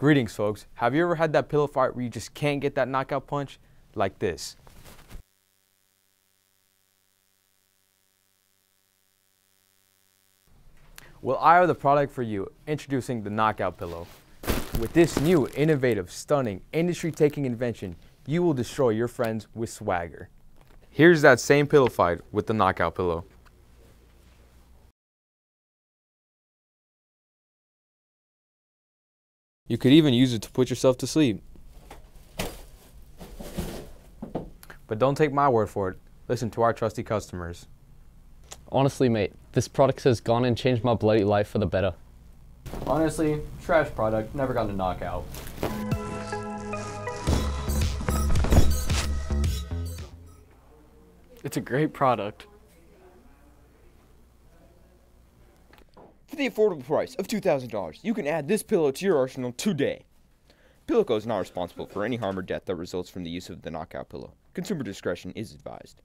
Greetings, folks. Have you ever had that pillow fight where you just can't get that knockout punch? Like this. Well, I have the product for you, introducing the Knockout Pillow. With this new, innovative, stunning, industry-taking invention, you will destroy your friends with swagger. Here's that same pillow fight with the Knockout Pillow. You could even use it to put yourself to sleep. But don't take my word for it. Listen to our trusty customers. Honestly, mate, this product has gone and changed my bloody life for the better. Honestly, trash product, never got a knockout. It's a great product. The affordable price of $2,000, you can add this pillow to your arsenal today. Pillowco is not responsible for any harm or death that results from the use of the knockout pillow. Consumer discretion is advised.